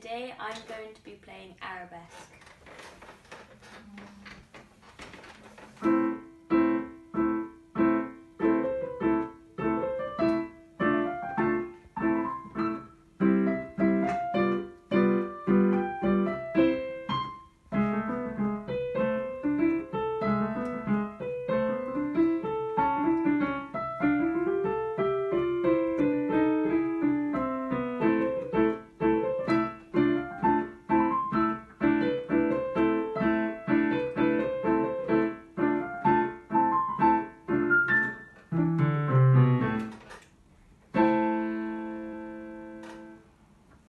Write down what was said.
Today I'm going to be playing arabesque.